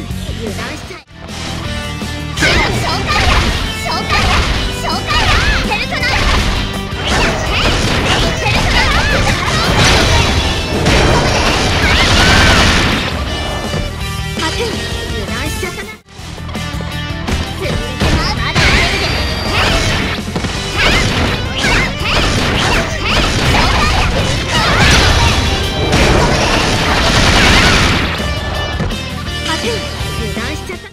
油断しちゃい紹介だ紹介だ紹介だいけるかな白衣油断しちゃった。